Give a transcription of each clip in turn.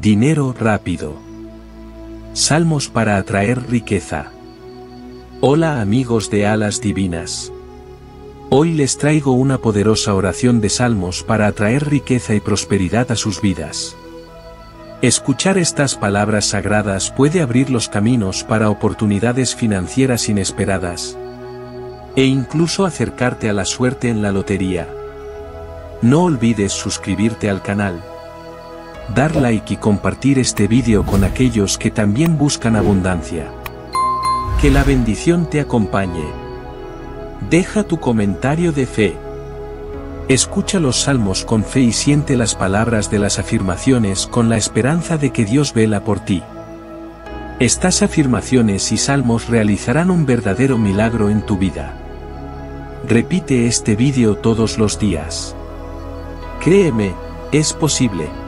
Dinero rápido. Salmos para atraer riqueza. Hola amigos de alas divinas. Hoy les traigo una poderosa oración de salmos para atraer riqueza y prosperidad a sus vidas. Escuchar estas palabras sagradas puede abrir los caminos para oportunidades financieras inesperadas. E incluso acercarte a la suerte en la lotería. No olvides suscribirte al canal. Dar like y compartir este vídeo con aquellos que también buscan abundancia. Que la bendición te acompañe. Deja tu comentario de fe. Escucha los salmos con fe y siente las palabras de las afirmaciones con la esperanza de que Dios vela por ti. Estas afirmaciones y salmos realizarán un verdadero milagro en tu vida. Repite este vídeo todos los días. Créeme, es posible.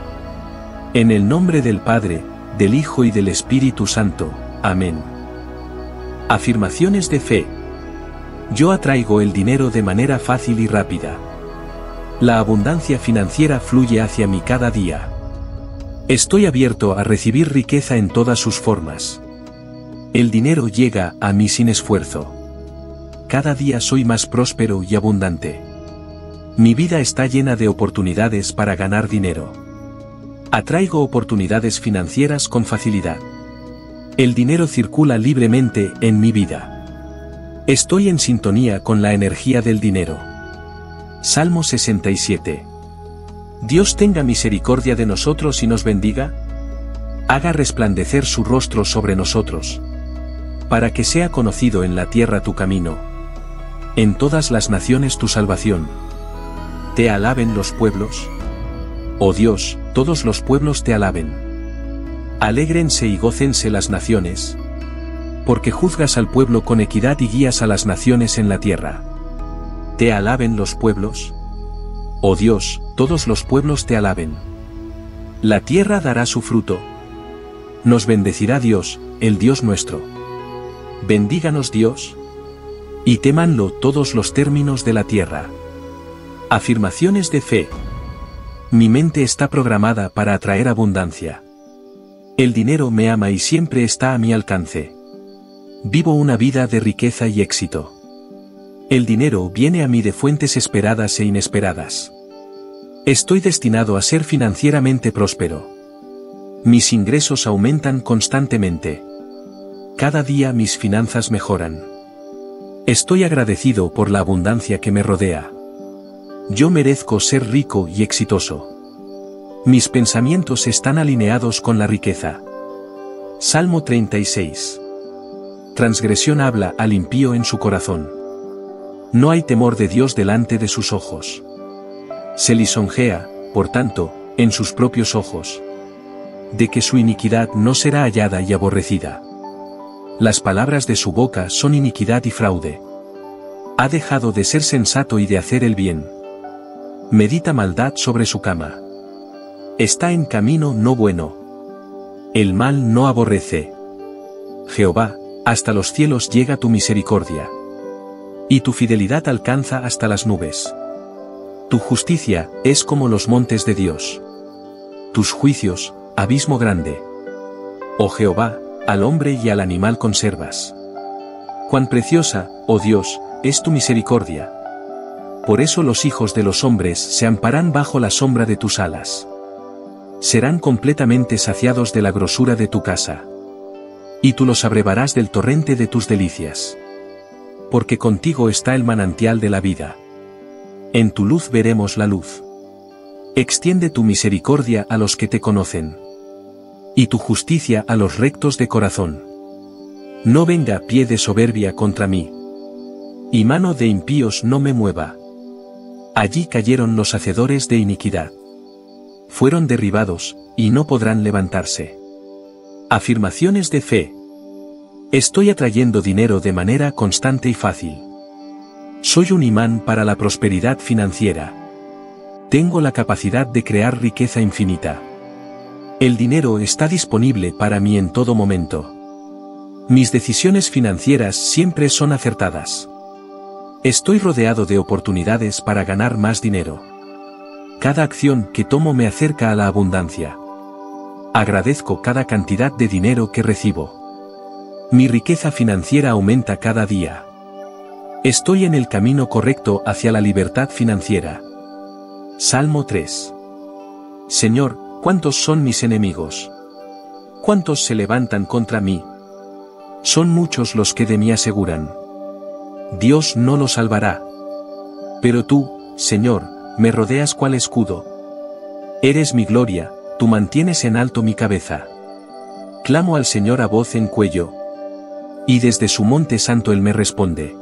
En el nombre del Padre, del Hijo y del Espíritu Santo. Amén. Afirmaciones de fe. Yo atraigo el dinero de manera fácil y rápida. La abundancia financiera fluye hacia mí cada día. Estoy abierto a recibir riqueza en todas sus formas. El dinero llega a mí sin esfuerzo. Cada día soy más próspero y abundante. Mi vida está llena de oportunidades para ganar dinero. Atraigo oportunidades financieras con facilidad. El dinero circula libremente en mi vida. Estoy en sintonía con la energía del dinero. Salmo 67. Dios tenga misericordia de nosotros y nos bendiga. Haga resplandecer su rostro sobre nosotros. Para que sea conocido en la tierra tu camino. En todas las naciones tu salvación. Te alaben los pueblos. Oh Dios, todos los pueblos te alaben. Alégrense y gócense las naciones. Porque juzgas al pueblo con equidad y guías a las naciones en la tierra. Te alaben los pueblos. Oh Dios, todos los pueblos te alaben. La tierra dará su fruto. Nos bendecirá Dios, el Dios nuestro. Bendíganos Dios. Y temanlo todos los términos de la tierra. Afirmaciones de fe. Mi mente está programada para atraer abundancia. El dinero me ama y siempre está a mi alcance. Vivo una vida de riqueza y éxito. El dinero viene a mí de fuentes esperadas e inesperadas. Estoy destinado a ser financieramente próspero. Mis ingresos aumentan constantemente. Cada día mis finanzas mejoran. Estoy agradecido por la abundancia que me rodea. Yo merezco ser rico y exitoso. Mis pensamientos están alineados con la riqueza. Salmo 36. Transgresión habla al impío en su corazón. No hay temor de Dios delante de sus ojos. Se lisonjea, por tanto, en sus propios ojos. De que su iniquidad no será hallada y aborrecida. Las palabras de su boca son iniquidad y fraude. Ha dejado de ser sensato y de hacer el bien. Medita maldad sobre su cama. Está en camino no bueno. El mal no aborrece. Jehová, hasta los cielos llega tu misericordia. Y tu fidelidad alcanza hasta las nubes. Tu justicia es como los montes de Dios. Tus juicios, abismo grande. Oh Jehová, al hombre y al animal conservas. Cuán preciosa, oh Dios, es tu misericordia. Por eso los hijos de los hombres se amparán bajo la sombra de tus alas. Serán completamente saciados de la grosura de tu casa. Y tú los abrevarás del torrente de tus delicias porque contigo está el manantial de la vida. En tu luz veremos la luz. Extiende tu misericordia a los que te conocen. Y tu justicia a los rectos de corazón. No venga pie de soberbia contra mí. Y mano de impíos no me mueva. Allí cayeron los hacedores de iniquidad. Fueron derribados, y no podrán levantarse. Afirmaciones de fe. Estoy atrayendo dinero de manera constante y fácil. Soy un imán para la prosperidad financiera. Tengo la capacidad de crear riqueza infinita. El dinero está disponible para mí en todo momento. Mis decisiones financieras siempre son acertadas. Estoy rodeado de oportunidades para ganar más dinero. Cada acción que tomo me acerca a la abundancia. Agradezco cada cantidad de dinero que recibo. Mi riqueza financiera aumenta cada día. Estoy en el camino correcto hacia la libertad financiera. Salmo 3. Señor, ¿cuántos son mis enemigos? ¿Cuántos se levantan contra mí? Son muchos los que de mí aseguran. Dios no lo salvará. Pero tú, Señor, me rodeas cual escudo. Eres mi gloria, tú mantienes en alto mi cabeza. Clamo al Señor a voz en cuello. Y desde su monte santo Él me responde.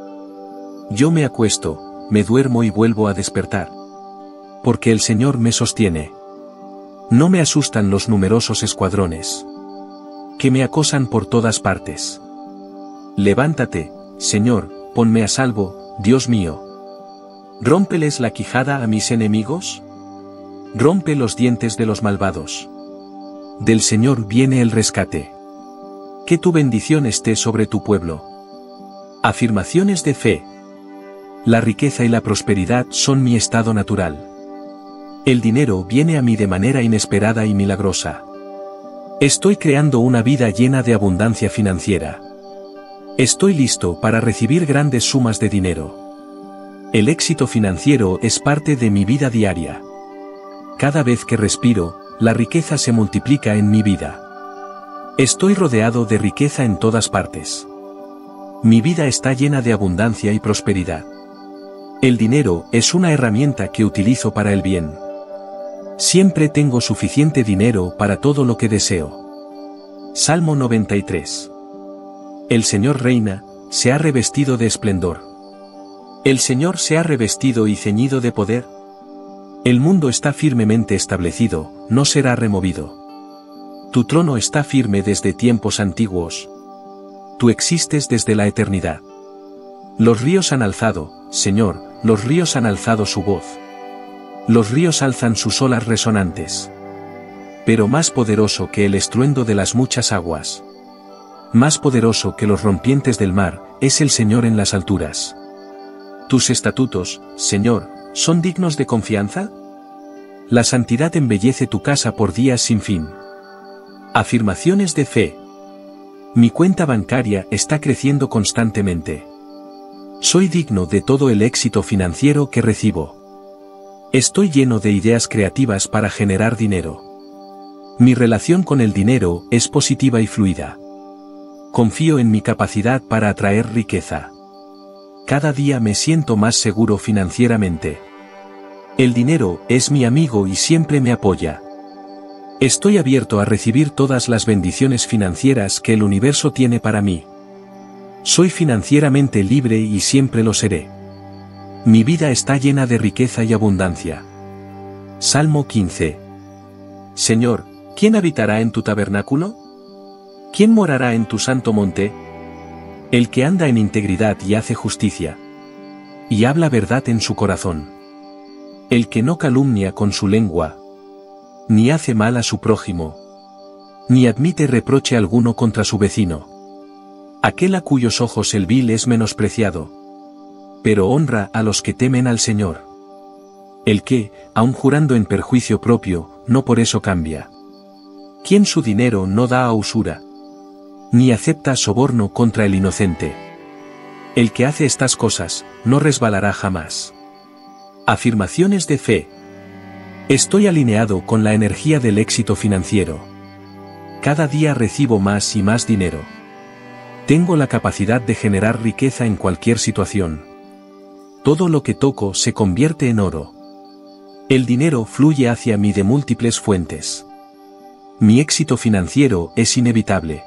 Yo me acuesto, me duermo y vuelvo a despertar. Porque el Señor me sostiene. No me asustan los numerosos escuadrones que me acosan por todas partes. Levántate, Señor, ponme a salvo, Dios mío. ¿Rómpeles la quijada a mis enemigos? Rompe los dientes de los malvados. Del Señor viene el rescate. Que tu bendición esté sobre tu pueblo. Afirmaciones de fe. La riqueza y la prosperidad son mi estado natural. El dinero viene a mí de manera inesperada y milagrosa. Estoy creando una vida llena de abundancia financiera. Estoy listo para recibir grandes sumas de dinero. El éxito financiero es parte de mi vida diaria. Cada vez que respiro, la riqueza se multiplica en mi vida. Estoy rodeado de riqueza en todas partes. Mi vida está llena de abundancia y prosperidad. El dinero es una herramienta que utilizo para el bien. Siempre tengo suficiente dinero para todo lo que deseo. Salmo 93. El Señor reina, se ha revestido de esplendor. El Señor se ha revestido y ceñido de poder. El mundo está firmemente establecido, no será removido. Tu trono está firme desde tiempos antiguos. Tú existes desde la eternidad. Los ríos han alzado, Señor, los ríos han alzado su voz. Los ríos alzan sus olas resonantes. Pero más poderoso que el estruendo de las muchas aguas. Más poderoso que los rompientes del mar, es el Señor en las alturas. Tus estatutos, Señor, ¿son dignos de confianza? La santidad embellece tu casa por días sin fin. Afirmaciones de fe. Mi cuenta bancaria está creciendo constantemente. Soy digno de todo el éxito financiero que recibo. Estoy lleno de ideas creativas para generar dinero. Mi relación con el dinero es positiva y fluida. Confío en mi capacidad para atraer riqueza. Cada día me siento más seguro financieramente. El dinero es mi amigo y siempre me apoya. Estoy abierto a recibir todas las bendiciones financieras que el universo tiene para mí. Soy financieramente libre y siempre lo seré. Mi vida está llena de riqueza y abundancia. Salmo 15. Señor, ¿quién habitará en tu tabernáculo? ¿Quién morará en tu santo monte? El que anda en integridad y hace justicia. Y habla verdad en su corazón. El que no calumnia con su lengua. Ni hace mal a su prójimo. Ni admite reproche alguno contra su vecino. Aquel a cuyos ojos el vil es menospreciado pero honra a los que temen al Señor. El que, aun jurando en perjuicio propio, no por eso cambia. Quien su dinero no da a usura. Ni acepta soborno contra el inocente. El que hace estas cosas, no resbalará jamás. Afirmaciones de fe. Estoy alineado con la energía del éxito financiero. Cada día recibo más y más dinero. Tengo la capacidad de generar riqueza en cualquier situación. Todo lo que toco se convierte en oro. El dinero fluye hacia mí de múltiples fuentes. Mi éxito financiero es inevitable.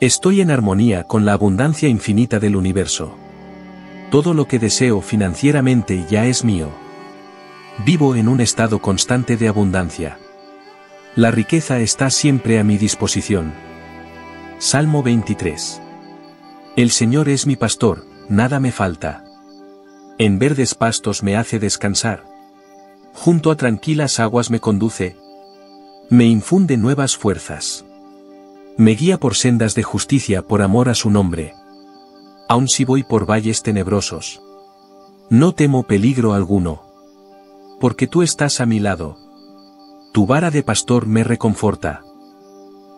Estoy en armonía con la abundancia infinita del universo. Todo lo que deseo financieramente ya es mío. Vivo en un estado constante de abundancia. La riqueza está siempre a mi disposición. Salmo 23. El Señor es mi pastor, nada me falta. En verdes pastos me hace descansar. Junto a tranquilas aguas me conduce. Me infunde nuevas fuerzas. Me guía por sendas de justicia por amor a su nombre. Aun si voy por valles tenebrosos. No temo peligro alguno. Porque tú estás a mi lado. Tu vara de pastor me reconforta.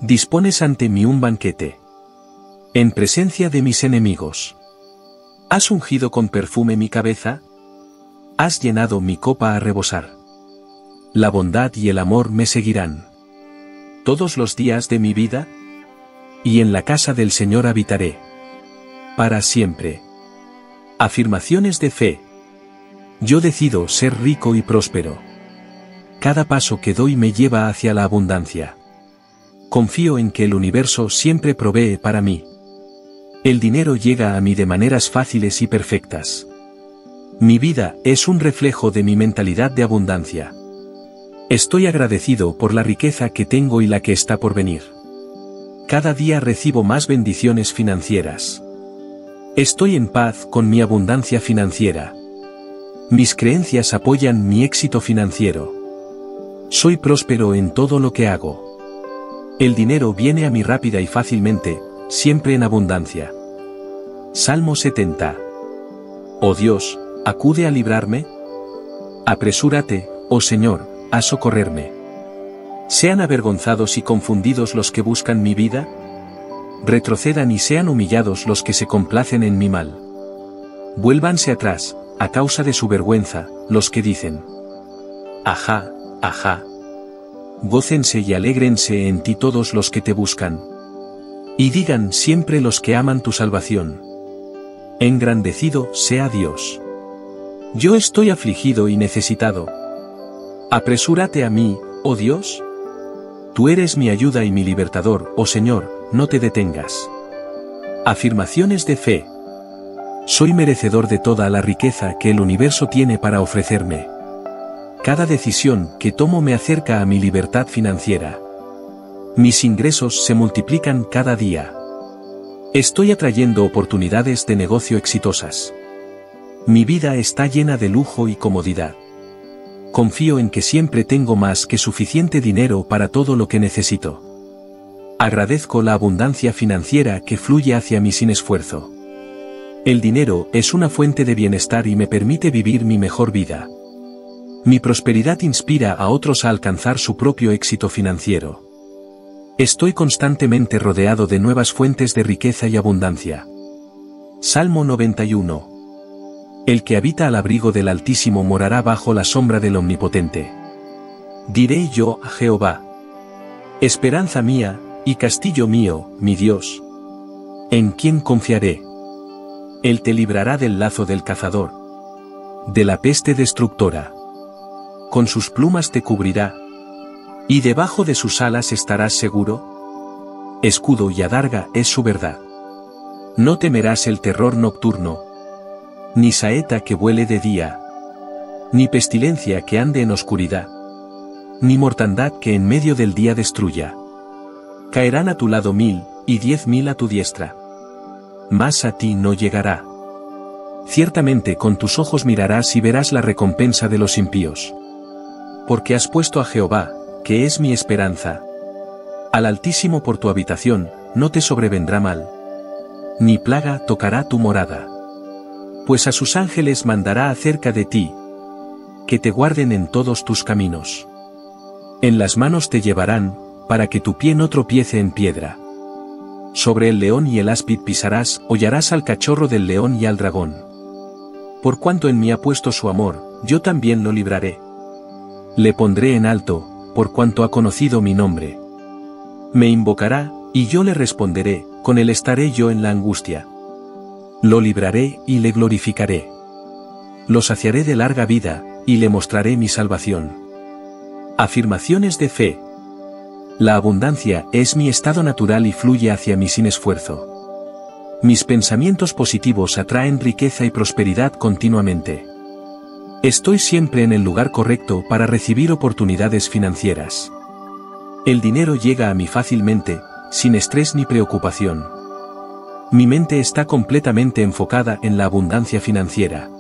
Dispones ante mí un banquete. En presencia de mis enemigos. ¿Has ungido con perfume mi cabeza? Has llenado mi copa a rebosar. La bondad y el amor me seguirán. Todos los días de mi vida. Y en la casa del Señor habitaré. Para siempre. Afirmaciones de fe. Yo decido ser rico y próspero. Cada paso que doy me lleva hacia la abundancia. Confío en que el universo siempre provee para mí. El dinero llega a mí de maneras fáciles y perfectas. Mi vida es un reflejo de mi mentalidad de abundancia. Estoy agradecido por la riqueza que tengo y la que está por venir. Cada día recibo más bendiciones financieras. Estoy en paz con mi abundancia financiera. Mis creencias apoyan mi éxito financiero. Soy próspero en todo lo que hago. El dinero viene a mí rápida y fácilmente, siempre en abundancia. Salmo 70. Oh Dios, acude a librarme. Apresúrate, oh Señor, a socorrerme. Sean avergonzados y confundidos los que buscan mi vida. Retrocedan y sean humillados los que se complacen en mi mal. Vuélvanse atrás, a causa de su vergüenza, los que dicen. Ajá, ajá, gócense y alégrense en ti todos los que te buscan. Y digan siempre los que aman tu salvación. Engrandecido sea Dios. Yo estoy afligido y necesitado. Apresúrate a mí, oh Dios. Tú eres mi ayuda y mi libertador, oh Señor, no te detengas. Afirmaciones de fe. Soy merecedor de toda la riqueza que el universo tiene para ofrecerme. Cada decisión que tomo me acerca a mi libertad financiera. Mis ingresos se multiplican cada día. Estoy atrayendo oportunidades de negocio exitosas. Mi vida está llena de lujo y comodidad. Confío en que siempre tengo más que suficiente dinero para todo lo que necesito. Agradezco la abundancia financiera que fluye hacia mí sin esfuerzo. El dinero es una fuente de bienestar y me permite vivir mi mejor vida. Mi prosperidad inspira a otros a alcanzar su propio éxito financiero. Estoy constantemente rodeado de nuevas fuentes de riqueza y abundancia. Salmo 91. El que habita al abrigo del Altísimo morará bajo la sombra del Omnipotente. Diré yo a Jehová. Esperanza mía, y castillo mío, mi Dios. ¿En quién confiaré? Él te librará del lazo del cazador. De la peste destructora con sus plumas te cubrirá. Y debajo de sus alas estarás seguro. Escudo y adarga es su verdad. No temerás el terror nocturno. Ni saeta que vuele de día. Ni pestilencia que ande en oscuridad. Ni mortandad que en medio del día destruya. Caerán a tu lado mil, y diez mil a tu diestra. Más a ti no llegará. Ciertamente con tus ojos mirarás y verás la recompensa de los impíos porque has puesto a Jehová, que es mi esperanza. Al Altísimo por tu habitación, no te sobrevendrá mal. Ni plaga tocará tu morada. Pues a sus ángeles mandará acerca de ti. Que te guarden en todos tus caminos. En las manos te llevarán, para que tu pie no tropiece en piedra. Sobre el león y el áspid pisarás, hollarás al cachorro del león y al dragón. Por cuanto en mí ha puesto su amor, yo también lo libraré. Le pondré en alto, por cuanto ha conocido mi nombre. Me invocará, y yo le responderé, con él estaré yo en la angustia. Lo libraré y le glorificaré. Lo saciaré de larga vida, y le mostraré mi salvación. Afirmaciones de fe. La abundancia es mi estado natural y fluye hacia mí sin esfuerzo. Mis pensamientos positivos atraen riqueza y prosperidad continuamente. Estoy siempre en el lugar correcto para recibir oportunidades financieras. El dinero llega a mí fácilmente, sin estrés ni preocupación. Mi mente está completamente enfocada en la abundancia financiera.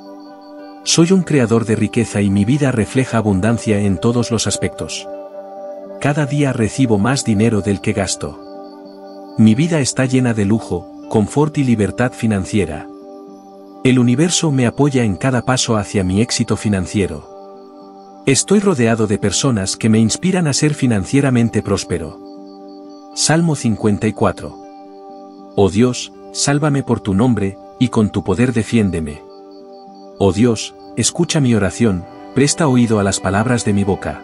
Soy un creador de riqueza y mi vida refleja abundancia en todos los aspectos. Cada día recibo más dinero del que gasto. Mi vida está llena de lujo, confort y libertad financiera. El universo me apoya en cada paso hacia mi éxito financiero. Estoy rodeado de personas que me inspiran a ser financieramente próspero. Salmo 54. Oh Dios, sálvame por tu nombre, y con tu poder defiéndeme. Oh Dios, escucha mi oración, presta oído a las palabras de mi boca.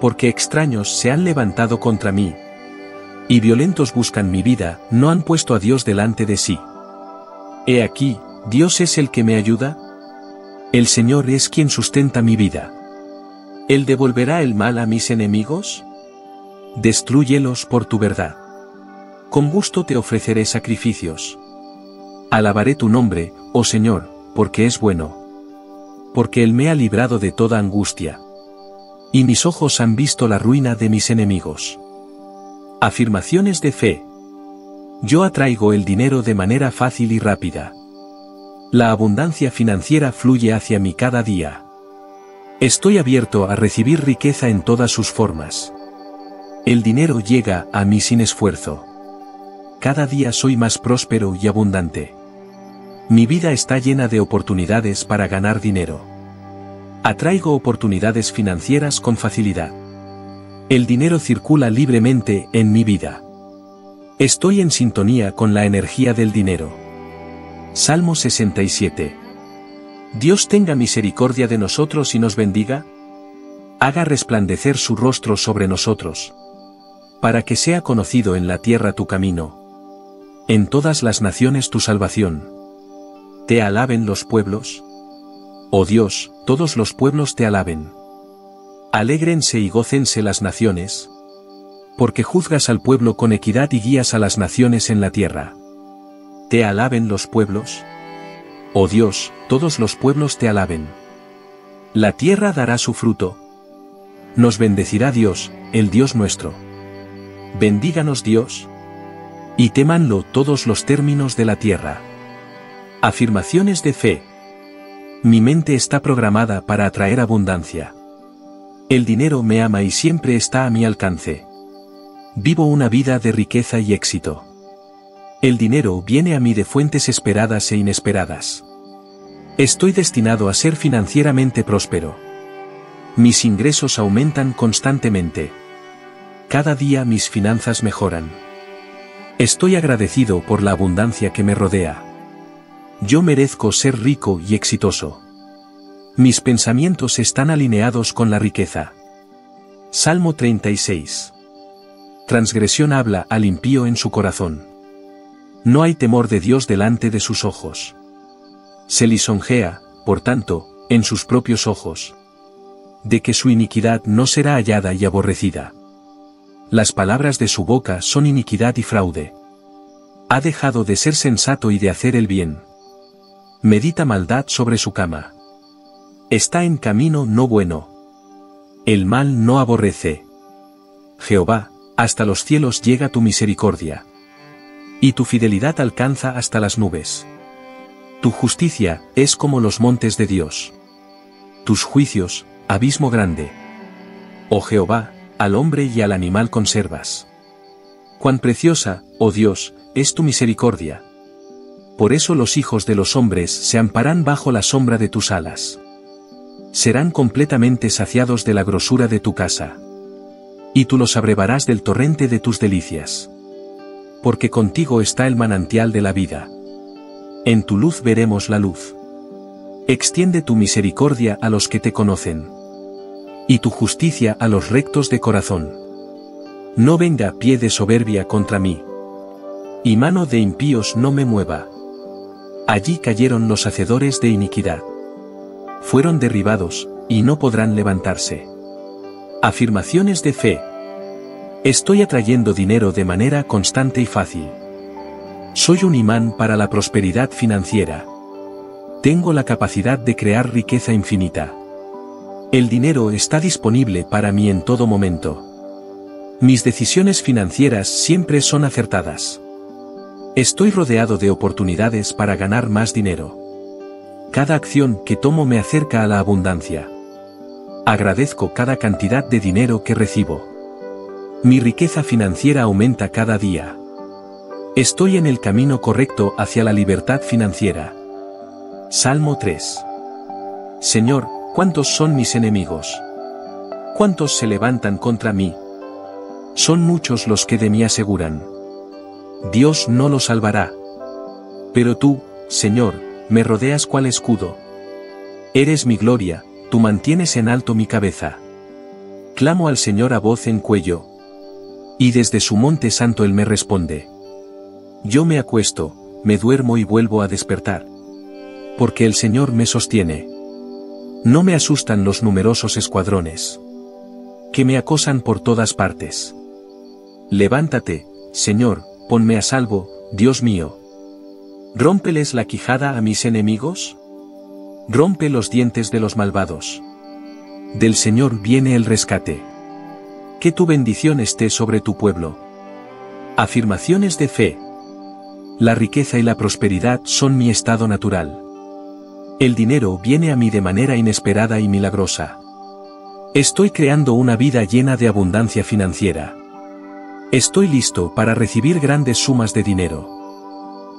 Porque extraños se han levantado contra mí. Y violentos buscan mi vida, no han puesto a Dios delante de sí. He aquí, Dios es el que me ayuda. El Señor es quien sustenta mi vida. ¿Él devolverá el mal a mis enemigos? Destrúyelos por tu verdad. Con gusto te ofreceré sacrificios. Alabaré tu nombre, oh Señor, porque es bueno. Porque Él me ha librado de toda angustia. Y mis ojos han visto la ruina de mis enemigos. Afirmaciones de fe. Yo atraigo el dinero de manera fácil y rápida. La abundancia financiera fluye hacia mí cada día. Estoy abierto a recibir riqueza en todas sus formas. El dinero llega a mí sin esfuerzo. Cada día soy más próspero y abundante. Mi vida está llena de oportunidades para ganar dinero. Atraigo oportunidades financieras con facilidad. El dinero circula libremente en mi vida. Estoy en sintonía con la energía del dinero. Salmo 67. Dios tenga misericordia de nosotros y nos bendiga. Haga resplandecer su rostro sobre nosotros. Para que sea conocido en la tierra tu camino. En todas las naciones tu salvación. Te alaben los pueblos. Oh Dios, todos los pueblos te alaben. Alégrense y gócense las naciones. Porque juzgas al pueblo con equidad y guías a las naciones en la tierra. Te alaben los pueblos. Oh Dios, todos los pueblos te alaben. La tierra dará su fruto. Nos bendecirá Dios, el Dios nuestro. Bendíganos Dios. Y temanlo todos los términos de la tierra. Afirmaciones de fe. Mi mente está programada para atraer abundancia. El dinero me ama y siempre está a mi alcance. Vivo una vida de riqueza y éxito. El dinero viene a mí de fuentes esperadas e inesperadas. Estoy destinado a ser financieramente próspero. Mis ingresos aumentan constantemente. Cada día mis finanzas mejoran. Estoy agradecido por la abundancia que me rodea. Yo merezco ser rico y exitoso. Mis pensamientos están alineados con la riqueza. Salmo 36. Transgresión habla al impío en su corazón. No hay temor de Dios delante de sus ojos. Se lisonjea, por tanto, en sus propios ojos. De que su iniquidad no será hallada y aborrecida. Las palabras de su boca son iniquidad y fraude. Ha dejado de ser sensato y de hacer el bien. Medita maldad sobre su cama. Está en camino no bueno. El mal no aborrece. Jehová, hasta los cielos llega tu misericordia. Y tu fidelidad alcanza hasta las nubes. Tu justicia es como los montes de Dios. Tus juicios, abismo grande. Oh Jehová, al hombre y al animal conservas. Cuán preciosa, oh Dios, es tu misericordia. Por eso los hijos de los hombres se amparan bajo la sombra de tus alas. Serán completamente saciados de la grosura de tu casa. Y tú los abrevarás del torrente de tus delicias porque contigo está el manantial de la vida. En tu luz veremos la luz. Extiende tu misericordia a los que te conocen. Y tu justicia a los rectos de corazón. No venga pie de soberbia contra mí. Y mano de impíos no me mueva. Allí cayeron los hacedores de iniquidad. Fueron derribados, y no podrán levantarse. Afirmaciones de fe. Estoy atrayendo dinero de manera constante y fácil. Soy un imán para la prosperidad financiera. Tengo la capacidad de crear riqueza infinita. El dinero está disponible para mí en todo momento. Mis decisiones financieras siempre son acertadas. Estoy rodeado de oportunidades para ganar más dinero. Cada acción que tomo me acerca a la abundancia. Agradezco cada cantidad de dinero que recibo. Mi riqueza financiera aumenta cada día. Estoy en el camino correcto hacia la libertad financiera. Salmo 3. Señor, ¿cuántos son mis enemigos? ¿Cuántos se levantan contra mí? Son muchos los que de mí aseguran. Dios no lo salvará. Pero tú, Señor, me rodeas cual escudo. Eres mi gloria, tú mantienes en alto mi cabeza. Clamo al Señor a voz en cuello. Y desde su monte santo Él me responde. Yo me acuesto, me duermo y vuelvo a despertar. Porque el Señor me sostiene. No me asustan los numerosos escuadrones. Que me acosan por todas partes. Levántate, Señor, ponme a salvo, Dios mío. Rómpeles la quijada a mis enemigos. Rompe los dientes de los malvados. Del Señor viene el rescate. Que tu bendición esté sobre tu pueblo. Afirmaciones de fe. La riqueza y la prosperidad son mi estado natural. El dinero viene a mí de manera inesperada y milagrosa. Estoy creando una vida llena de abundancia financiera. Estoy listo para recibir grandes sumas de dinero.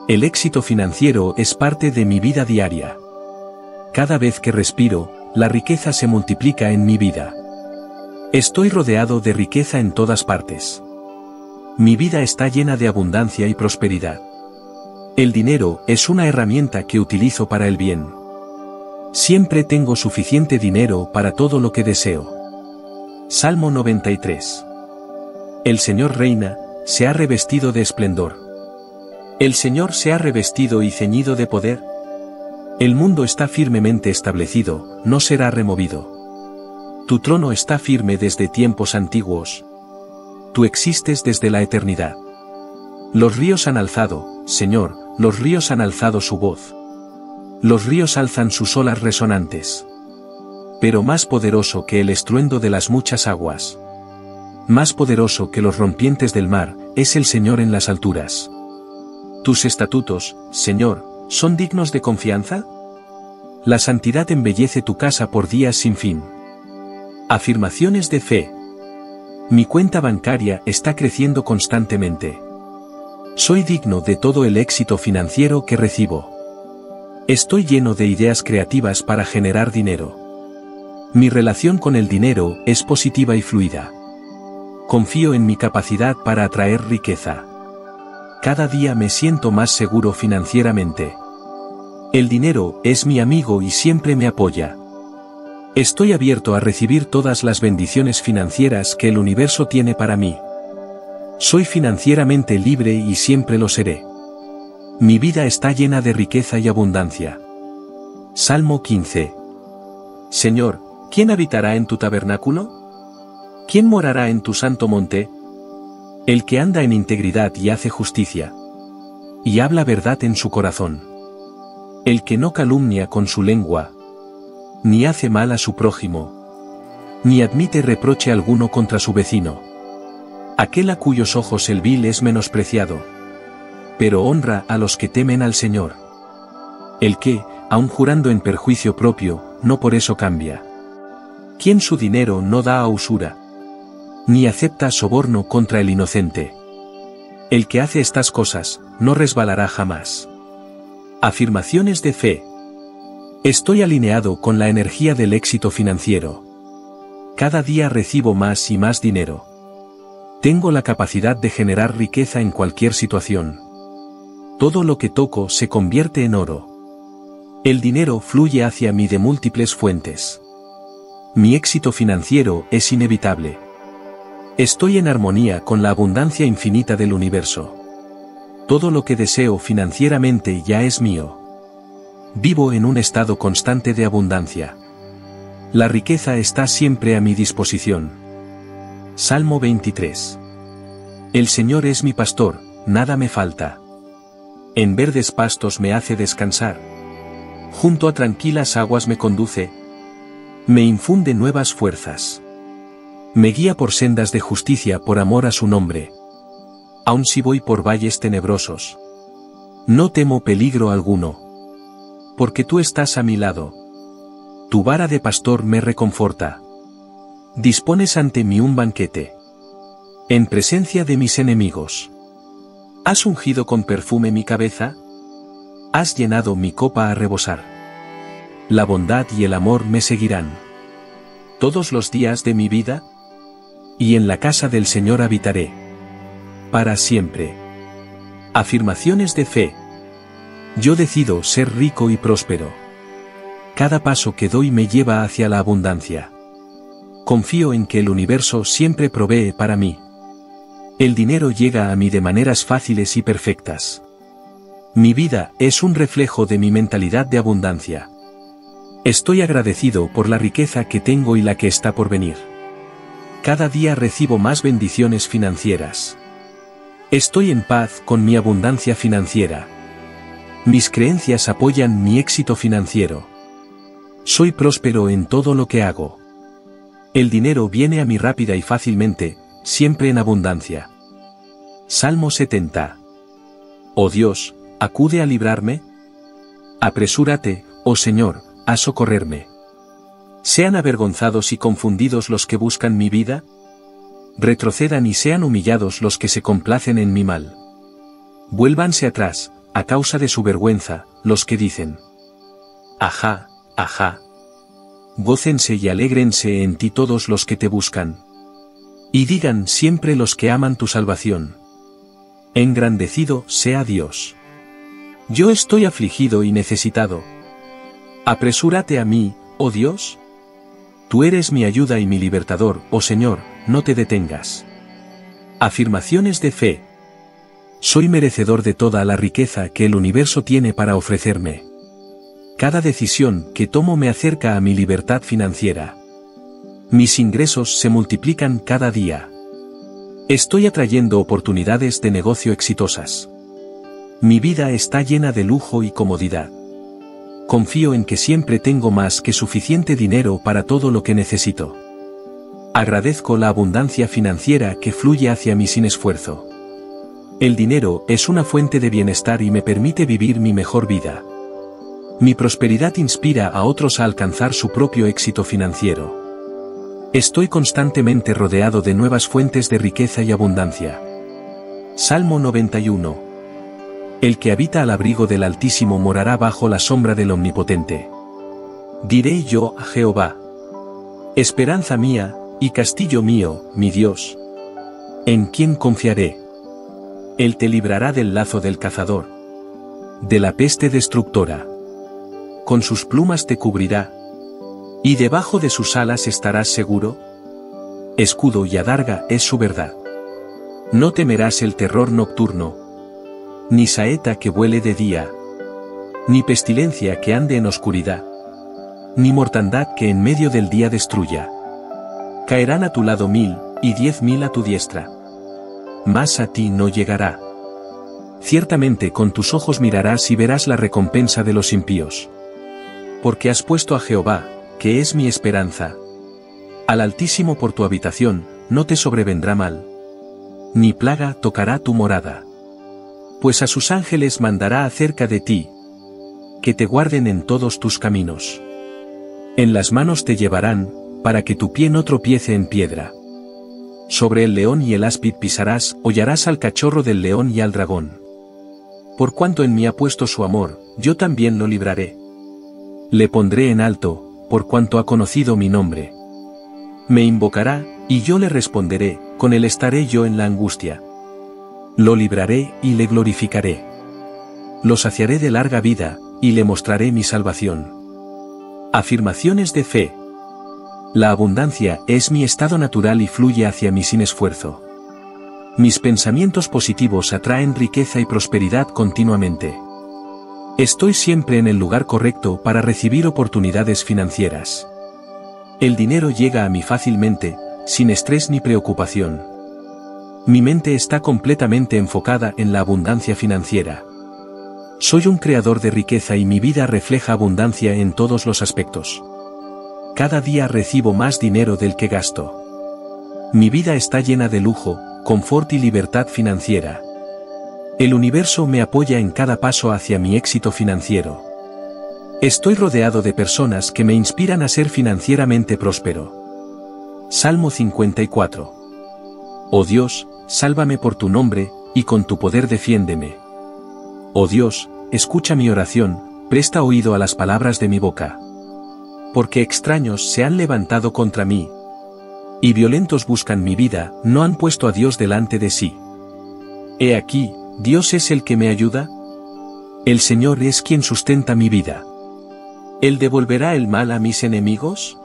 El éxito financiero es parte de mi vida diaria. Cada vez que respiro, la riqueza se multiplica en mi vida. Estoy rodeado de riqueza en todas partes. Mi vida está llena de abundancia y prosperidad. El dinero es una herramienta que utilizo para el bien. Siempre tengo suficiente dinero para todo lo que deseo. Salmo 93. El Señor reina, se ha revestido de esplendor. El Señor se ha revestido y ceñido de poder. El mundo está firmemente establecido, no será removido. Tu trono está firme desde tiempos antiguos. Tú existes desde la eternidad. Los ríos han alzado, Señor, los ríos han alzado su voz. Los ríos alzan sus olas resonantes. Pero más poderoso que el estruendo de las muchas aguas. Más poderoso que los rompientes del mar, es el Señor en las alturas. Tus estatutos, Señor, ¿son dignos de confianza? La santidad embellece tu casa por días sin fin. Afirmaciones de fe. Mi cuenta bancaria está creciendo constantemente. Soy digno de todo el éxito financiero que recibo. Estoy lleno de ideas creativas para generar dinero. Mi relación con el dinero es positiva y fluida. Confío en mi capacidad para atraer riqueza. Cada día me siento más seguro financieramente. El dinero es mi amigo y siempre me apoya. Estoy abierto a recibir todas las bendiciones financieras que el universo tiene para mí. Soy financieramente libre y siempre lo seré. Mi vida está llena de riqueza y abundancia. Salmo 15. Señor, ¿quién habitará en tu tabernáculo? ¿Quién morará en tu santo monte? El que anda en integridad y hace justicia. Y habla verdad en su corazón. El que no calumnia con su lengua. Ni hace mal a su prójimo. Ni admite reproche alguno contra su vecino Aquel a cuyos ojos el vil es menospreciado. Pero honra a los que temen al Señor. El que, aun jurando en perjuicio propio, no por eso cambia. Quien su dinero no da a usura. Ni acepta soborno contra el inocente. El que hace estas cosas, no resbalará jamás. Afirmaciones de fe. Estoy alineado con la energía del éxito financiero. Cada día recibo más y más dinero. Tengo la capacidad de generar riqueza en cualquier situación. Todo lo que toco se convierte en oro. El dinero fluye hacia mí de múltiples fuentes. Mi éxito financiero es inevitable. Estoy en armonía con la abundancia infinita del universo. Todo lo que deseo financieramente ya es mío. Vivo en un estado constante de abundancia. La riqueza está siempre a mi disposición. Salmo 23. El Señor es mi pastor, nada me falta. En verdes pastos me hace descansar. Junto a tranquilas aguas me conduce. Me infunde nuevas fuerzas. Me guía por sendas de justicia por amor a su nombre. Aun si voy por valles tenebrosos. No temo peligro alguno. Porque tú estás a mi lado. Tu vara de pastor me reconforta. Dispones ante mí un banquete. En presencia de mis enemigos. ¿Has ungido con perfume mi cabeza? Has llenado mi copa a rebosar. La bondad y el amor me seguirán. Todos los días de mi vida. y en la casa del Señor habitaré. Para siempre. Afirmaciones de fe. Yo decido ser rico y próspero. Cada paso que doy me lleva hacia la abundancia. Confío en que el universo siempre provee para mí. El dinero llega a mí de maneras fáciles y perfectas. Mi vida es un reflejo de mi mentalidad de abundancia. Estoy agradecido por la riqueza que tengo y la que está por venir. Cada día recibo más bendiciones financieras. Estoy en paz con mi abundancia financiera. Mis creencias apoyan mi éxito financiero. Soy próspero en todo lo que hago. El dinero viene a mí rápida y fácilmente, siempre en abundancia. Salmo 70. Oh Dios, acude a librarme. Apresúrate, oh Señor, a socorrerme. ¿Sean avergonzados y confundidos los que buscan mi vida? Retrocedan y sean humillados los que se complacen en mi mal. Vuélvanse atrás, a causa de su vergüenza, los que dicen. Ajá, ajá. Gócense y alégrense en ti todos los que te buscan. Y digan siempre los que aman tu salvación. Engrandecido sea Dios. Yo estoy afligido y necesitado, Apresúrate a mí, oh Dios. Tú eres mi ayuda y mi libertador, oh Señor, no te detengas. Afirmaciones de fe. Soy merecedor de toda la riqueza que el universo tiene para ofrecerme. Cada decisión que tomo me acerca a mi libertad financiera. Mis ingresos se multiplican cada día. Estoy atrayendo oportunidades de negocio exitosas. Mi vida está llena de lujo y comodidad. Confío en que siempre tengo más que suficiente dinero para todo lo que necesito. Agradezco la abundancia financiera que fluye hacia mí sin esfuerzo. El dinero es una fuente de bienestar y me permite vivir mi mejor vida. Mi prosperidad inspira a otros a alcanzar su propio éxito financiero. Estoy constantemente rodeado de nuevas fuentes de riqueza y abundancia. Salmo 91 el que habita al abrigo del Altísimo morará bajo la sombra del Omnipotente. Diré yo a Jehová. Esperanza mía, y castillo mío, mi Dios. ¿En quién confiaré? Él te librará del lazo del cazador. De la peste destructora. Con sus plumas te cubrirá. Y debajo de sus alas estarás seguro. Escudo y adarga es su verdad. No temerás el terror nocturno, ni saeta que vuele de día, ni pestilencia que ande en oscuridad, ni mortandad que en medio del día destruya. Caerán a tu lado mil, y diez mil a tu diestra. Mas a ti no llegará. Ciertamente con tus ojos mirarás y verás la recompensa de los impíos. Porque has puesto a Jehová, que es mi esperanza. Al Altísimo por tu habitación, no te sobrevendrá mal. Ni plaga tocará tu morada pues a sus ángeles mandará acerca de ti, que te guarden en todos tus caminos. En las manos te llevarán, para que tu pie no tropiece en piedra. Sobre el león y el áspid pisarás, hollarás al cachorro del león y al dragón. Por cuanto en mí ha puesto su amor, yo también lo libraré. Le pondré en alto, por cuanto ha conocido mi nombre. Me invocará, y yo le responderé, con él estaré yo en la angustia. Lo libraré y le glorificaré. Lo saciaré de larga vida, y le mostraré mi salvación. Afirmaciones de fe. La abundancia es mi estado natural y fluye hacia mí sin esfuerzo. Mis pensamientos positivos atraen riqueza y prosperidad continuamente. Estoy siempre en el lugar correcto para recibir oportunidades financieras. El dinero llega a mí fácilmente, sin estrés ni preocupación. Mi mente está completamente enfocada en la abundancia financiera. Soy un creador de riqueza y mi vida refleja abundancia en todos los aspectos. Cada día recibo más dinero del que gasto. Mi vida está llena de lujo, confort y libertad financiera. El universo me apoya en cada paso hacia mi éxito financiero. Estoy rodeado de personas que me inspiran a ser financieramente próspero. Salmo 54. Oh Dios, sálvame por tu nombre, y con tu poder defiéndeme. Oh Dios, escucha mi oración, presta oído a las palabras de mi boca. Porque extraños se han levantado contra mí. Y violentos buscan mi vida, no han puesto a Dios delante de sí. He aquí, Dios es el que me ayuda. El Señor es quien sustenta mi vida. ¿Él devolverá el mal a mis enemigos?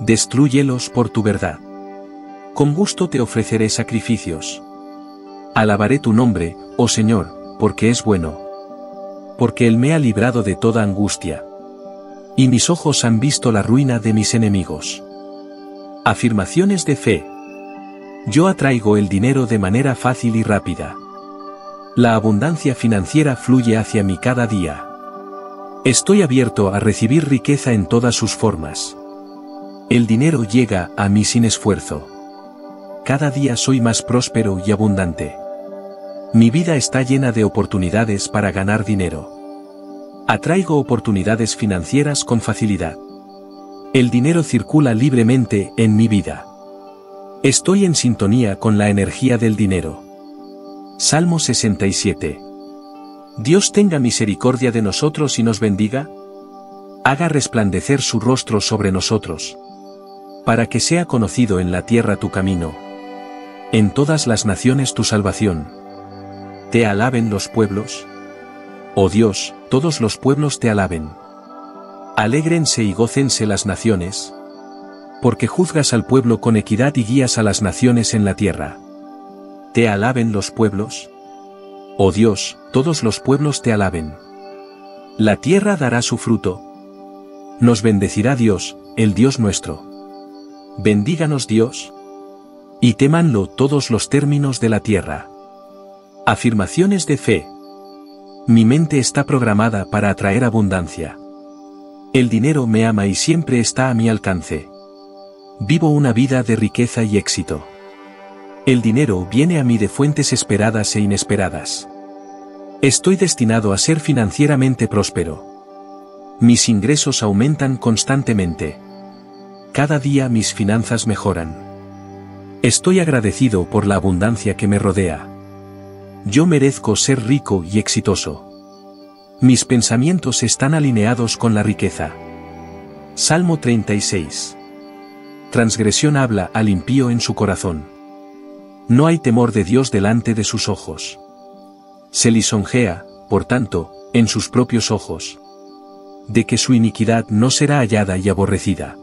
Destrúyelos por tu verdad. Con gusto te ofreceré sacrificios. Alabaré tu nombre, oh Señor, porque es bueno. Porque Él me ha librado de toda angustia. Y mis ojos han visto la ruina de mis enemigos. Afirmaciones de fe. Yo atraigo el dinero de manera fácil y rápida. La abundancia financiera fluye hacia mí cada día. Estoy abierto a recibir riqueza en todas sus formas. El dinero llega a mí sin esfuerzo. Cada día soy más próspero y abundante. Mi vida está llena de oportunidades para ganar dinero. Atraigo oportunidades financieras con facilidad. El dinero circula libremente en mi vida. Estoy en sintonía con la energía del dinero. Salmo 67. Dios tenga misericordia de nosotros y nos bendiga. Haga resplandecer su rostro sobre nosotros. Para que sea conocido en la tierra tu camino. En todas las naciones tu salvación. Te alaben los pueblos. Oh Dios, todos los pueblos te alaben. Alégrense y gócense las naciones. Porque juzgas al pueblo con equidad y guías a las naciones en la tierra. Te alaben los pueblos. Oh Dios, todos los pueblos te alaben. La tierra dará su fruto. Nos bendecirá Dios, el Dios nuestro. Bendíganos Dios. Y temanlo todos los términos de la tierra. Afirmaciones de fe. Mi mente está programada para atraer abundancia. El dinero me ama y siempre está a mi alcance. Vivo una vida de riqueza y éxito. El dinero viene a mí de fuentes esperadas e inesperadas. Estoy destinado a ser financieramente próspero. Mis ingresos aumentan constantemente. Cada día mis finanzas mejoran. Estoy agradecido por la abundancia que me rodea. Yo merezco ser rico y exitoso. Mis pensamientos están alineados con la riqueza. Salmo 36. Transgresión habla al impío en su corazón. No hay temor de Dios delante de sus ojos. Se lisonjea, por tanto, en sus propios ojos. De que su iniquidad no será hallada y aborrecida.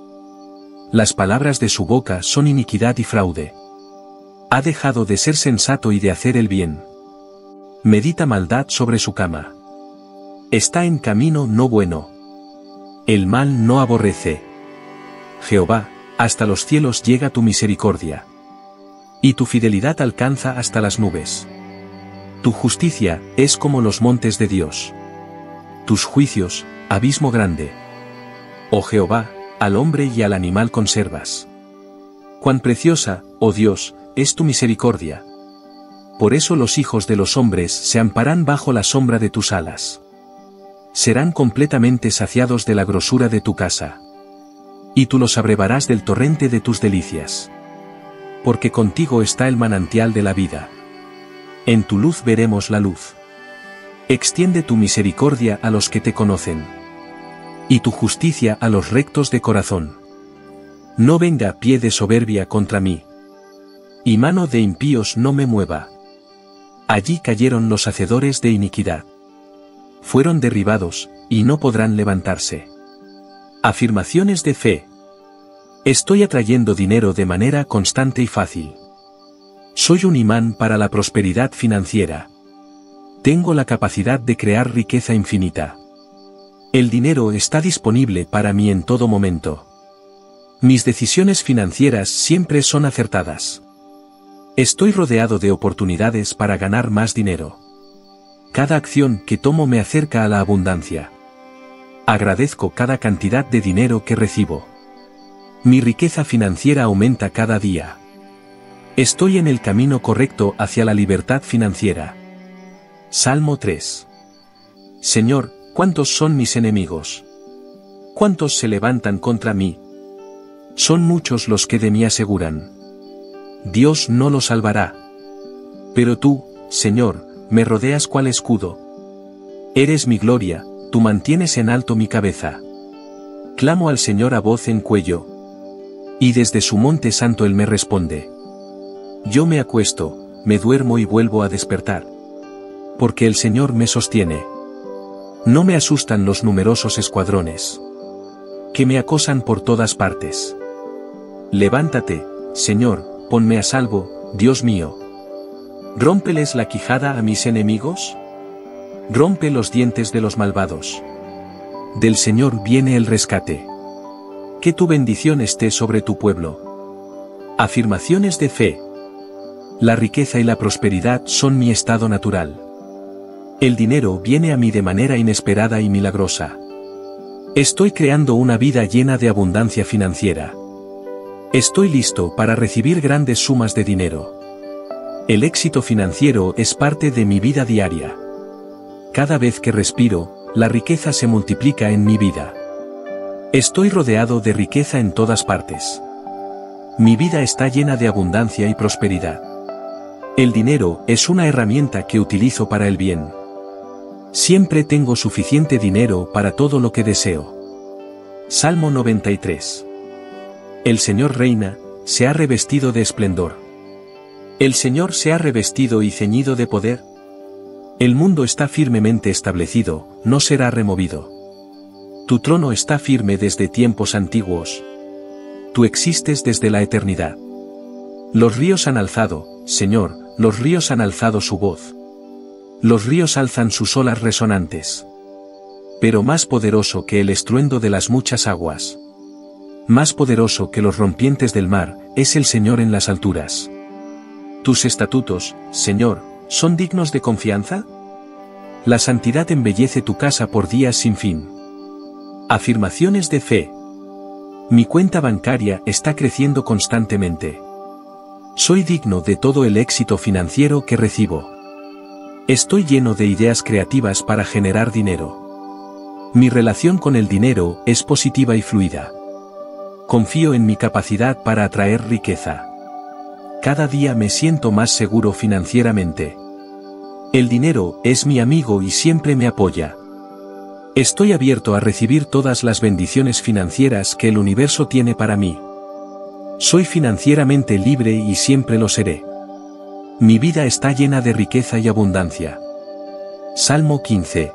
Las palabras de su boca son iniquidad y fraude. Ha dejado de ser sensato y de hacer el bien. Medita maldad sobre su cama. Está en camino no bueno. El mal no aborrece. Jehová, hasta los cielos llega tu misericordia. Y tu fidelidad alcanza hasta las nubes. Tu justicia es como los montes de Dios. Tus juicios, abismo grande. Oh Jehová, al hombre y al animal conservas. Cuán preciosa, oh Dios, es tu misericordia. Por eso los hijos de los hombres se amparan bajo la sombra de tus alas. Serán completamente saciados de la grosura de tu casa. Y tú los abrevarás del torrente de tus delicias porque contigo está el manantial de la vida. En tu luz veremos la luz. Extiende tu misericordia a los que te conocen. Y tu justicia a los rectos de corazón. No venga pie de soberbia contra mí. Y mano de impíos no me mueva. Allí cayeron los hacedores de iniquidad. Fueron derribados, y no podrán levantarse. Afirmaciones de fe. Estoy atrayendo dinero de manera constante y fácil. Soy un imán para la prosperidad financiera. Tengo la capacidad de crear riqueza infinita. El dinero está disponible para mí en todo momento. Mis decisiones financieras siempre son acertadas. Estoy rodeado de oportunidades para ganar más dinero. Cada acción que tomo me acerca a la abundancia. Agradezco cada cantidad de dinero que recibo. Mi riqueza financiera aumenta cada día. Estoy en el camino correcto hacia la libertad financiera. Salmo 3. Señor, ¿cuántos son mis enemigos? ¿Cuántos se levantan contra mí? Son muchos los que de mí aseguran. Dios no lo salvará. Pero tú, Señor, me rodeas cual escudo. Eres mi gloria, tú mantienes en alto mi cabeza. Clamo al Señor a voz en cuello, Y desde su monte santo él me responde. Yo me acuesto, me duermo y vuelvo a despertar. Porque el Señor me sostiene. No me asustan los numerosos escuadrones. Que me acosan por todas partes. Levántate, Señor, ponme a salvo, Dios mío. Rómpeles la quijada a mis enemigos. Rompe los dientes de los malvados. Del Señor viene el rescate. Que tu bendición esté sobre tu pueblo. Afirmaciones de fe. La riqueza y la prosperidad son mi estado natural. El dinero viene a mí de manera inesperada y milagrosa. Estoy creando una vida llena de abundancia financiera. Estoy listo para recibir grandes sumas de dinero. El éxito financiero es parte de mi vida diaria. Cada vez que respiro, la riqueza se multiplica en mi vida. Estoy rodeado de riqueza en todas partes. Mi vida está llena de abundancia y prosperidad. El dinero es una herramienta que utilizo para el bien. Siempre tengo suficiente dinero para todo lo que deseo. Salmo 93. El Señor reina, se ha revestido de esplendor. El Señor se ha revestido y ceñido de poder. El mundo está firmemente establecido, no será removido. Tu trono está firme desde tiempos antiguos. Tú existes desde la eternidad. Los ríos han alzado, Señor, los ríos han alzado su voz. Los ríos alzan sus olas resonantes. Pero más poderoso que el estruendo de las muchas aguas. Más poderoso que los rompientes del mar, es el Señor en las alturas. Tus estatutos, Señor, ¿son dignos de confianza? La santidad embellece tu casa por días sin fin. Afirmaciones de fe. Mi cuenta bancaria está creciendo constantemente. Soy digno de todo el éxito financiero que recibo. Estoy lleno de ideas creativas para generar dinero. Mi relación con el dinero es positiva y fluida. Confío en mi capacidad para atraer riqueza. Cada día me siento más seguro financieramente. El dinero es mi amigo y siempre me apoya. Estoy abierto a recibir todas las bendiciones financieras que el universo tiene para mí. Soy financieramente libre y siempre lo seré. Mi vida está llena de riqueza y abundancia. Salmo 15.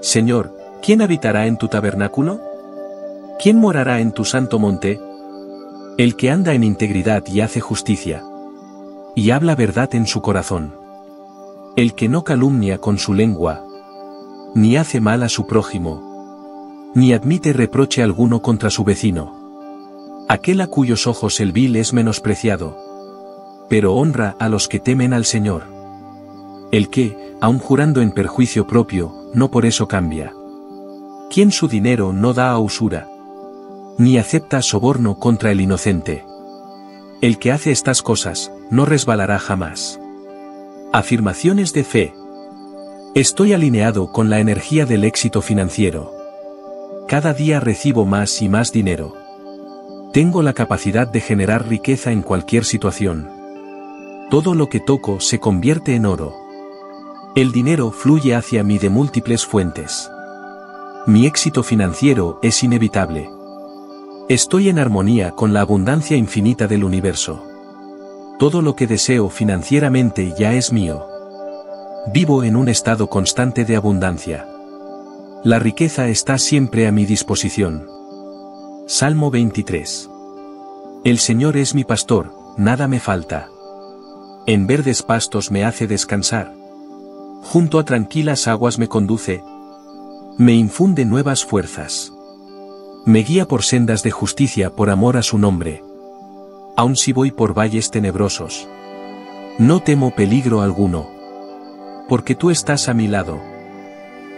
Señor, ¿quién habitará en tu tabernáculo? ¿Quién morará en tu santo monte? El que anda en integridad y hace justicia. Y habla verdad en su corazón. El que no calumnia con su lengua, ni hace mal a su prójimo, ni admite reproche alguno contra su vecino. Aquel a cuyos ojos el vil es menospreciado, pero honra a los que temen al Señor. El que, aun jurando en perjuicio propio, no por eso cambia. Quien su dinero no da a usura, ni acepta soborno contra el inocente. El que hace estas cosas, no resbalará jamás. Afirmaciones de fe. Estoy alineado con la energía del éxito financiero. Cada día recibo más y más dinero. Tengo la capacidad de generar riqueza en cualquier situación. Todo lo que toco se convierte en oro. El dinero fluye hacia mí de múltiples fuentes. Mi éxito financiero es inevitable. Estoy en armonía con la abundancia infinita del universo. Todo lo que deseo financieramente ya es mío. Vivo en un estado constante de abundancia. La riqueza está siempre a mi disposición. Salmo 23. El Señor es mi pastor, nada me falta. En verdes pastos me hace descansar. Junto a tranquilas aguas me conduce. Me infunde nuevas fuerzas. Me guía por sendas de justicia por amor a su nombre. Aun si voy por valles tenebrosos. No temo peligro alguno porque tú estás a mi lado.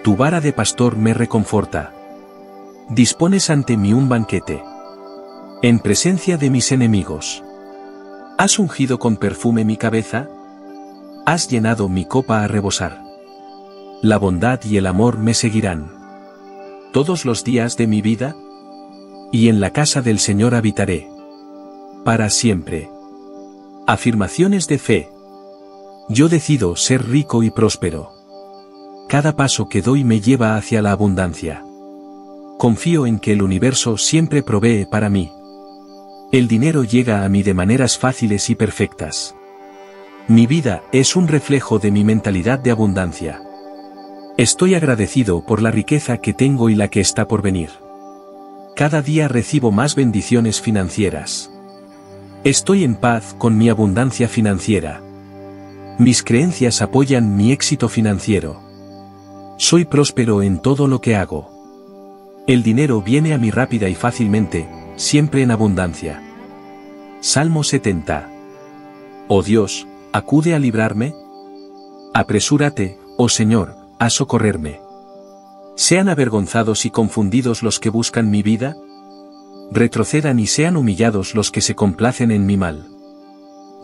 Tu vara de pastor me reconforta. Dispones ante mí un banquete. En presencia de mis enemigos. ¿Has ungido con perfume mi cabeza? Has llenado mi copa a rebosar. La bondad y el amor me seguirán. Todos los días de mi vida. Y en la casa del Señor habitaré. Para siempre. Afirmaciones de fe. Yo decido ser rico y próspero. Cada paso que doy me lleva hacia la abundancia. Confío en que el universo siempre provee para mí. El dinero llega a mí de maneras fáciles y perfectas. Mi vida es un reflejo de mi mentalidad de abundancia. Estoy agradecido por la riqueza que tengo y la que está por venir. Cada día recibo más bendiciones financieras. Estoy en paz con mi abundancia financiera. Mis creencias apoyan mi éxito financiero. Soy próspero en todo lo que hago. El dinero viene a mí rápida y fácilmente, siempre en abundancia. Salmo 70. Oh Dios, acude a librarme. Apresúrate, oh Señor, a socorrerme. ¿Sean avergonzados y confundidos los que buscan mi vida? Retrocedan y sean humillados los que se complacen en mi mal.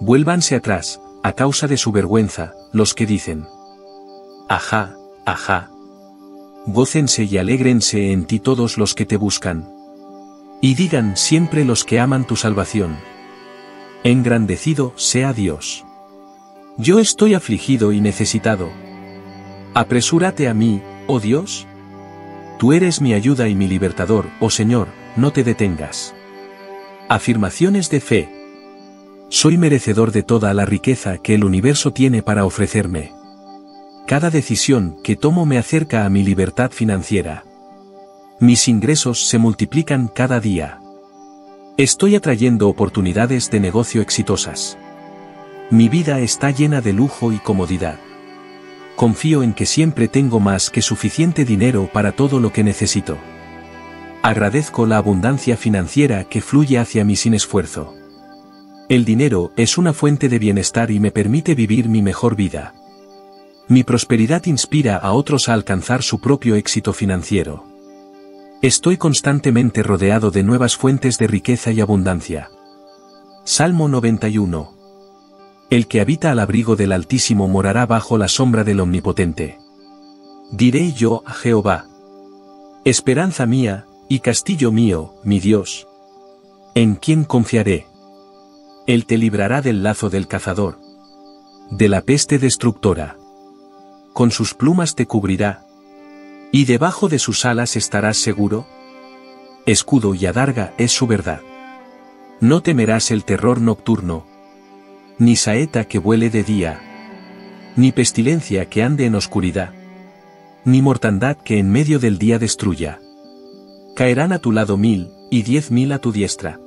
Vuélvanse atrás, a causa de su vergüenza, los que dicen. Ajá, ajá. Gócense y alégrense en ti todos los que te buscan. Y digan siempre los que aman tu salvación. Engrandecido sea Dios. Yo estoy afligido y necesitado. Apresúrate a mí, oh Dios, Tú eres mi ayuda y mi libertador, oh Señor, no te detengas. Afirmaciones de fe. Soy merecedor de toda la riqueza que el universo tiene para ofrecerme. Cada decisión que tomo me acerca a mi libertad financiera. Mis ingresos se multiplican cada día. Estoy atrayendo oportunidades de negocio exitosas. Mi vida está llena de lujo y comodidad confío en que siempre tengo más que suficiente dinero para todo lo que necesito. Agradezco la abundancia financiera que fluye hacia mí sin esfuerzo. El dinero es una fuente de bienestar y me permite vivir mi mejor vida. Mi prosperidad inspira a otros a alcanzar su propio éxito financiero. Estoy constantemente rodeado de nuevas fuentes de riqueza y abundancia. Salmo 91 el que habita al abrigo del Altísimo morará bajo la sombra del Omnipotente. Diré yo a Jehová. Esperanza mía, y castillo mío, mi Dios. ¿En quién confiaré? Él te librará del lazo del cazador. De la peste destructora. Con sus plumas te cubrirá. Y debajo de sus alas estarás seguro. Escudo y adarga es su verdad. No temerás el terror nocturno, ni saeta que vuele de día, ni pestilencia que ande en oscuridad, ni mortandad que en medio del día destruya. Caerán a tu lado mil, y diez mil a tu diestra.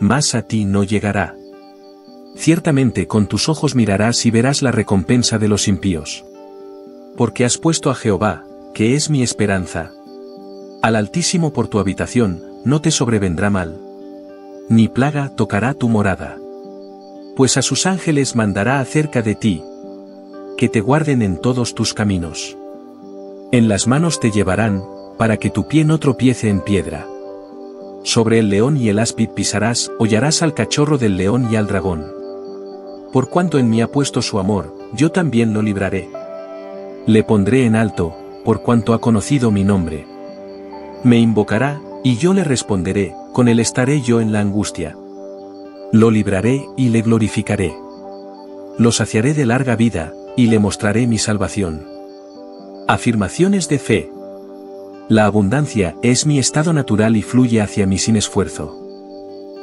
Más a ti no llegará. Ciertamente con tus ojos mirarás y verás la recompensa de los impíos. Porque has puesto a Jehová, que es mi esperanza. Al Altísimo por tu habitación, no te sobrevendrá mal. Ni plaga tocará tu morada pues a sus ángeles mandará acerca de ti, que te guarden en todos tus caminos. En las manos te llevarán, para que tu pie no tropiece en piedra. Sobre el león y el áspid pisarás, hollarás al cachorro del león y al dragón. Por cuanto en mí ha puesto su amor, yo también lo libraré. Le pondré en alto, por cuanto ha conocido mi nombre. Me invocará, y yo le responderé, con él estaré yo en la angustia. Lo libraré y le glorificaré. Lo saciaré de larga vida, y le mostraré mi salvación. Afirmaciones de fe. La abundancia es mi estado natural y fluye hacia mí sin esfuerzo.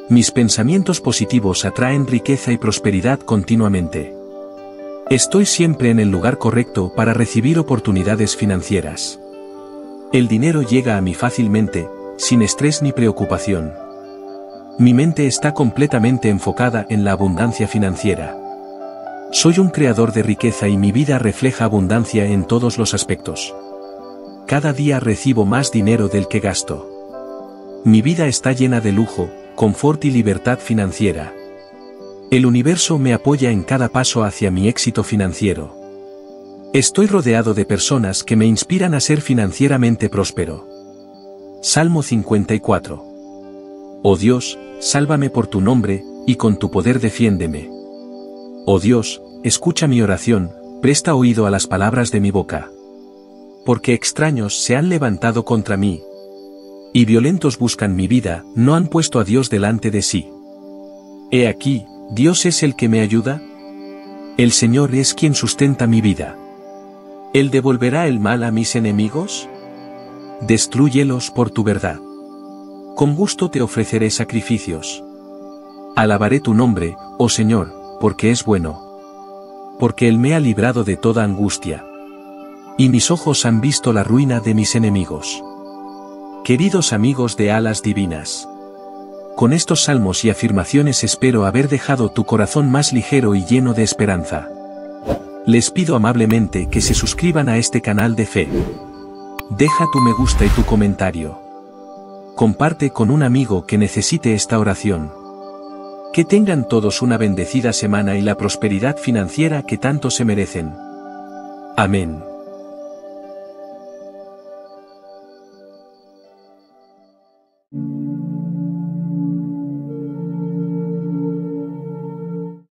Mis pensamientos positivos atraen riqueza y prosperidad continuamente. Estoy siempre en el lugar correcto para recibir oportunidades financieras. El dinero llega a mí fácilmente, sin estrés ni preocupación. Mi mente está completamente enfocada en la abundancia financiera. Soy un creador de riqueza y mi vida refleja abundancia en todos los aspectos. Cada día recibo más dinero del que gasto. Mi vida está llena de lujo, confort y libertad financiera. El universo me apoya en cada paso hacia mi éxito financiero. Estoy rodeado de personas que me inspiran a ser financieramente próspero. Salmo 54 Oh Dios, sálvame por tu nombre, y con tu poder defiéndeme. Oh Dios, escucha mi oración, presta oído a las palabras de mi boca. Porque extraños se han levantado contra mí. Y violentos buscan mi vida, no han puesto a Dios delante de sí. He aquí, Dios es el que me ayuda. El Señor es quien sustenta mi vida. ¿Él devolverá el mal a mis enemigos? Destrúyelos por tu verdad. Con gusto te ofreceré sacrificios. Alabaré tu nombre, oh Señor, porque es bueno. Porque Él me ha librado de toda angustia. Y mis ojos han visto la ruina de mis enemigos. Queridos amigos de alas divinas. Con estos salmos y afirmaciones espero haber dejado tu corazón más ligero y lleno de esperanza. Les pido amablemente que se suscriban a este canal de fe. Deja tu me gusta y tu comentario. Comparte con un amigo que necesite esta oración. Que tengan todos una bendecida semana y la prosperidad financiera que tanto se merecen. Amén.